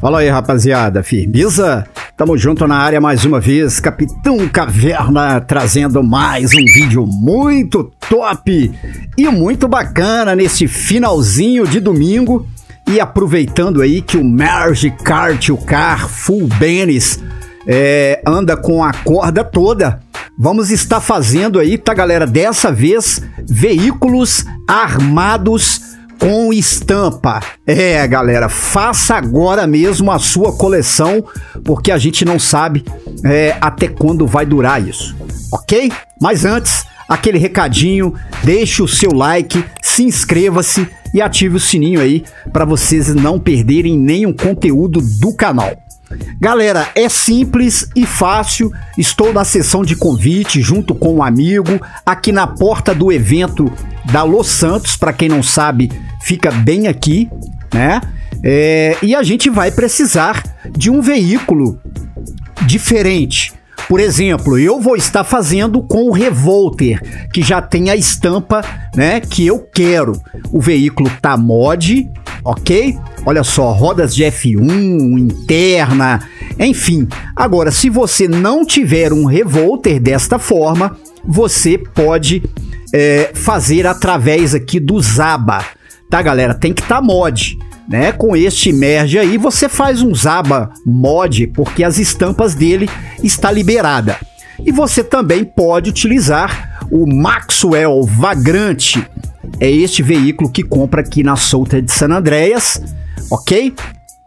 Fala aí, rapaziada. Firmeza? Tamo junto na área mais uma vez. Capitão Caverna trazendo mais um vídeo muito top e muito bacana nesse finalzinho de domingo. E aproveitando aí que o Merge Kart, o Car Full Benes, é, anda com a corda toda. Vamos estar fazendo aí, tá, galera? Dessa vez, veículos armados com estampa. É, galera, faça agora mesmo a sua coleção, porque a gente não sabe é, até quando vai durar isso, ok? Mas antes, aquele recadinho, deixe o seu like, se inscreva-se e ative o sininho aí para vocês não perderem nenhum conteúdo do canal. Galera, é simples e fácil. Estou na sessão de convite junto com um amigo aqui na porta do evento da Los Santos. Para quem não sabe, fica bem aqui, né? É, e a gente vai precisar de um veículo diferente. Por exemplo, eu vou estar fazendo com o Revolter, que já tem a estampa, né, que eu quero. O veículo tá mod, ok? Olha só, rodas de F1, interna, enfim. Agora, se você não tiver um Revolter desta forma, você pode é, fazer através aqui do Zaba, tá, galera? Tem que estar tá mod né? Com este merge aí, você faz um Zaba mod, porque as estampas dele está liberada. E você também pode utilizar o Maxwell Vagrante. É este veículo que compra aqui na Solta de San Andreas, ok?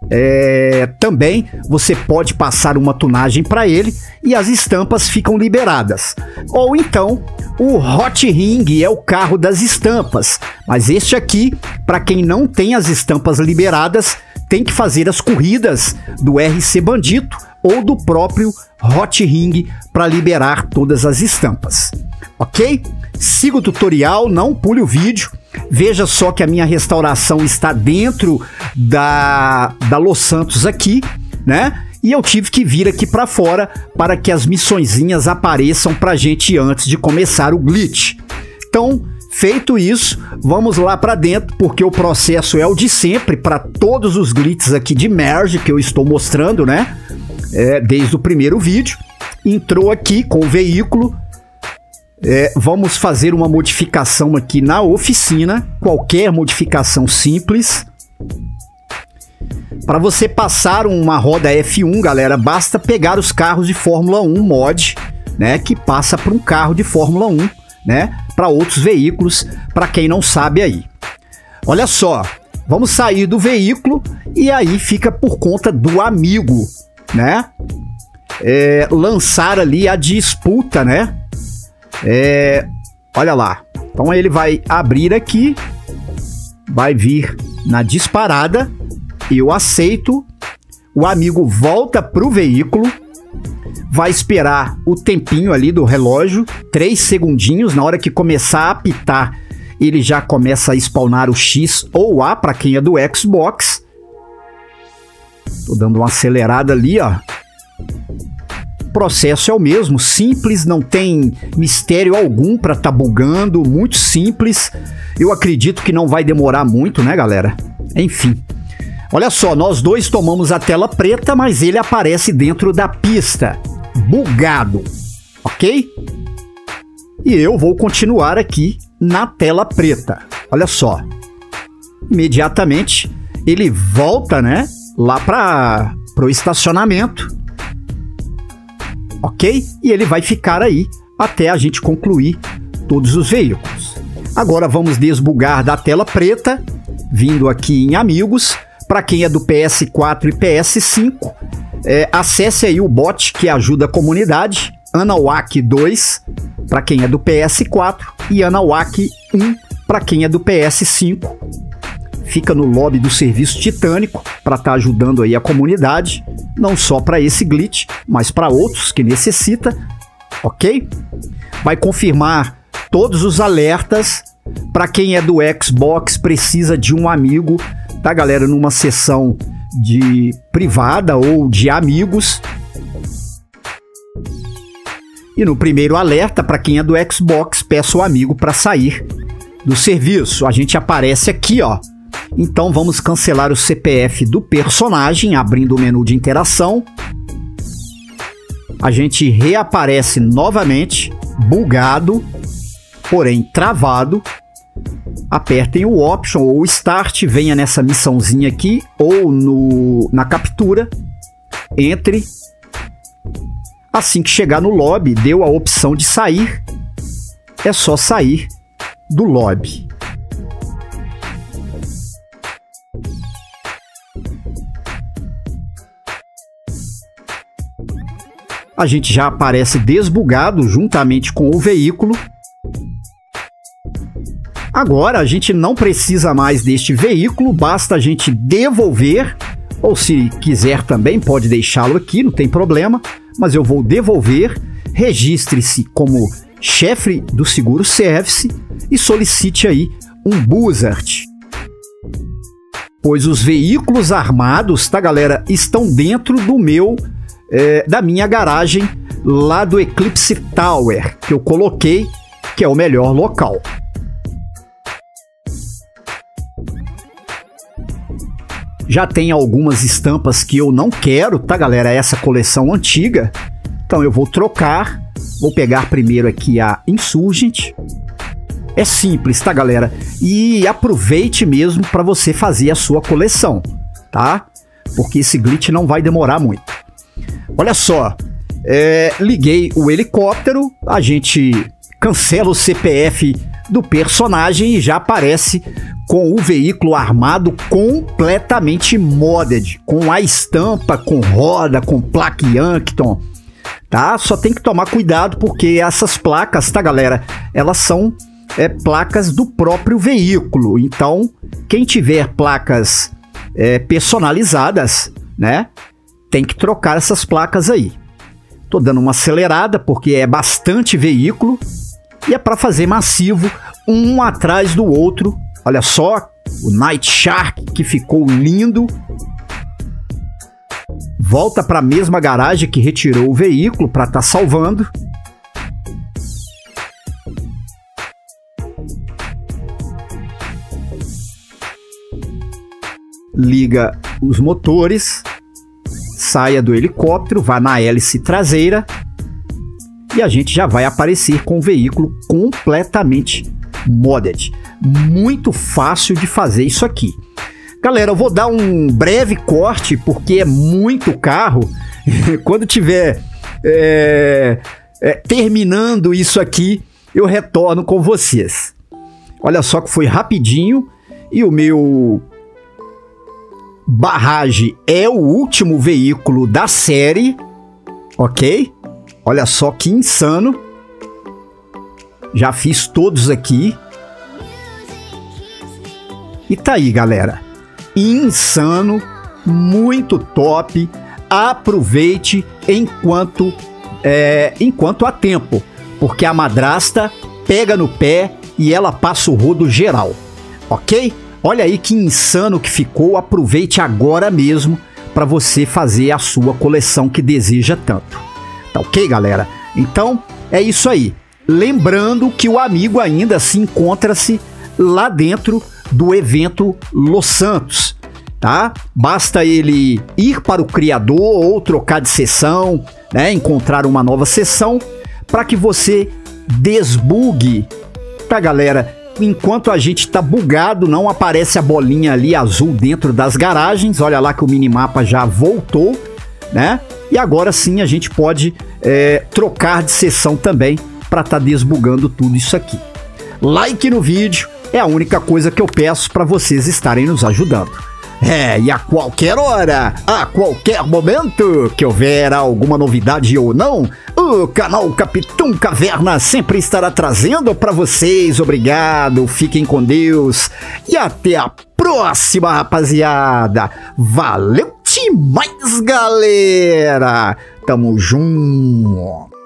É, também você pode passar uma tunagem para ele e as estampas ficam liberadas. Ou então o Hot Ring é o carro das estampas, mas este aqui, para quem não tem as estampas liberadas, tem que fazer as corridas do RC Bandito ou do próprio Hot Ring para liberar todas as estampas. Ok? Siga o tutorial, não pule o vídeo. Veja só que a minha restauração está dentro da, da Los Santos aqui, né? E eu tive que vir aqui para fora para que as missõezinhas apareçam pra gente antes de começar o glitch. Então, feito isso, vamos lá para dentro, porque o processo é o de sempre para todos os glitches aqui de merge que eu estou mostrando, né? É, desde o primeiro vídeo. Entrou aqui com o veículo, é, vamos fazer uma modificação aqui na oficina, qualquer modificação simples. Para você passar uma roda F1, galera, basta pegar os carros de Fórmula 1 mod, né, que passa para um carro de Fórmula 1, né, para outros veículos, para quem não sabe aí. Olha só, vamos sair do veículo e aí fica por conta do amigo, né? É, lançar ali a disputa, né? É, olha lá. Então ele vai abrir aqui, vai vir na disparada, eu aceito, o amigo volta pro veículo, vai esperar o tempinho ali do relógio, três segundinhos, na hora que começar a apitar, ele já começa a spawnar o X ou A para quem é do Xbox. Tô dando uma acelerada ali, ó processo é o mesmo, simples, não tem mistério algum para tá bugando, muito simples. Eu acredito que não vai demorar muito, né, galera? Enfim. Olha só, nós dois tomamos a tela preta, mas ele aparece dentro da pista, bugado, ok? E eu vou continuar aqui na tela preta. Olha só. Imediatamente ele volta, né, lá para pro estacionamento ok? E ele vai ficar aí até a gente concluir todos os veículos. Agora vamos desbugar da tela preta, vindo aqui em amigos. Para quem é do PS4 e PS5, é, acesse aí o bot que ajuda a comunidade, Anawak 2, para quem é do PS4 e Anawak 1 para quem é do PS5. Fica no lobby do serviço Titânico para estar tá ajudando aí a comunidade, não só para esse glitch, mas para outros que necessita, ok? Vai confirmar todos os alertas para quem é do Xbox precisa de um amigo, tá galera, numa sessão de privada ou de amigos. E no primeiro alerta, para quem é do Xbox, peça o amigo para sair do serviço. A gente aparece aqui, ó. Então vamos cancelar o CPF do personagem, abrindo o menu de interação. A gente reaparece novamente, bugado, porém travado apertem o Option ou Start, venha nessa missãozinha aqui, ou no, na captura, entre. Assim que chegar no lobby, deu a opção de sair, é só sair do lobby. A gente já aparece desbugado juntamente com o veículo Agora a gente não precisa mais deste veículo, basta a gente devolver, ou se quiser também pode deixá-lo aqui, não tem problema, mas eu vou devolver. Registre-se como chefe do seguro service e solicite aí um Buzzard. Pois os veículos armados, tá galera, estão dentro do meu, é, da minha garagem lá do Eclipse Tower, que eu coloquei, que é o melhor local. Já tem algumas estampas que eu não quero, tá, galera? Essa coleção antiga. Então eu vou trocar. Vou pegar primeiro aqui a Insurgent. É simples, tá, galera? E aproveite mesmo para você fazer a sua coleção, tá? Porque esse glitch não vai demorar muito. Olha só, é, liguei o helicóptero, a gente cancela o CPF do personagem e já aparece com o veículo armado completamente modded, com a estampa, com roda, com placa Yankton, tá? Só tem que tomar cuidado porque essas placas, tá, galera? Elas são é, placas do próprio veículo. Então, quem tiver placas é, personalizadas, né, tem que trocar essas placas aí. Tô dando uma acelerada porque é bastante veículo e é para fazer massivo um atrás do outro Olha só, o Night Shark que ficou lindo. Volta para a mesma garagem que retirou o veículo para estar tá salvando. Liga os motores, saia do helicóptero, vá na hélice traseira e a gente já vai aparecer com o veículo completamente modded muito fácil de fazer isso aqui. Galera, eu vou dar um breve corte porque é muito carro. Quando tiver é, é, terminando isso aqui, eu retorno com vocês. Olha só que foi rapidinho e o meu barrage é o último veículo da série, ok? Olha só que insano. Já fiz todos aqui. E tá aí, galera. Insano, muito top. Aproveite enquanto é, enquanto há tempo, porque a madrasta pega no pé e ela passa o rodo geral, ok? Olha aí que insano que ficou. Aproveite agora mesmo para você fazer a sua coleção que deseja tanto. Tá ok, galera? Então é isso aí. Lembrando que o amigo ainda se encontra-se lá dentro do evento Los Santos, tá? Basta ele ir para o criador ou trocar de sessão, né? Encontrar uma nova sessão para que você desbugue, tá, galera? Enquanto a gente tá bugado, não aparece a bolinha ali azul dentro das garagens. Olha lá que o minimapa já voltou, né? E agora sim a gente pode é, trocar de sessão também para estar tá desbugando tudo isso aqui. Like no vídeo, é a única coisa que eu peço para vocês estarem nos ajudando. É, e a qualquer hora, a qualquer momento que houver alguma novidade ou não, o canal Capitão Caverna sempre estará trazendo para vocês. Obrigado, fiquem com Deus e até a próxima, rapaziada. Valeu demais, galera. Tamo junto.